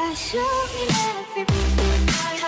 I show you everything I.